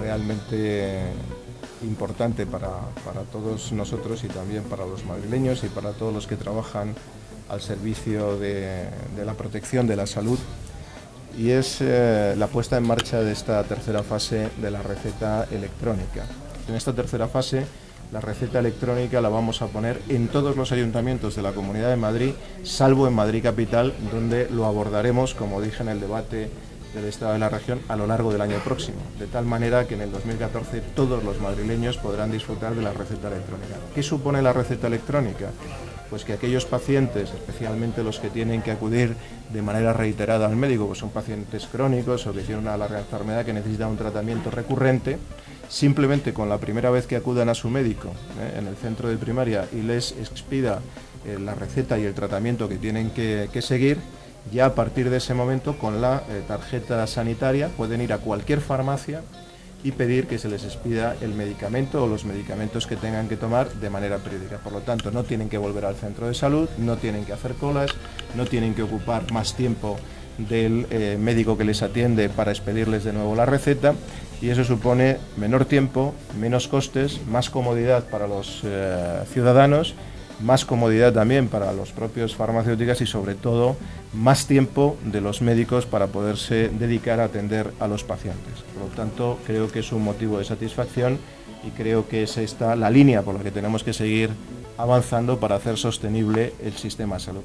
realmente importante para, todos nosotros y también para los madrileños y para todos los que trabajan al servicio de, la protección de la salud y es eh, la puesta en marcha de esta tercera fase de la receta electrónica. En esta tercera fase la receta electrónica la vamos a poner en todos los ayuntamientos de la Comunidad de Madrid, salvo en Madrid Capital, donde lo abordaremos, como dije en el debate del Estado de la región, a lo largo del año próximo, de tal manera que en el 2014 todos los madrileños podrán disfrutar de la receta electrónica. ¿Qué supone la receta electrónica? Pues que aquellos pacientes, especialmente los que tienen que acudir de manera reiterada al médico, pues son pacientes crónicos o que tienen una larga enfermedad que necesitan un tratamiento recurrente, simplemente con la primera vez que acudan a su médico ¿eh? en el centro de primaria y les expida eh, la receta y el tratamiento que tienen que, seguir, ya a partir de ese momento con la eh, tarjeta sanitaria pueden ir a cualquier farmacia y pedir que se les expida el medicamento o los medicamentos que tengan que tomar de manera periódica. Por lo tanto, no tienen que volver al centro de salud, no tienen que hacer colas, no tienen que ocupar más tiempo del médico que les atiende para expedirles de nuevo la receta y eso supone menor tiempo, menos costes, más comodidad para los eh, ciudadanos, más comodidad también para los propios farmacéuticas y sobre todo más tiempo de los médicos para poderse dedicar a atender a los pacientes. Por lo tanto, creo que es un motivo de satisfacción y creo que es esta la línea por la que tenemos que seguir avanzando para hacer sostenible el sistema de salud.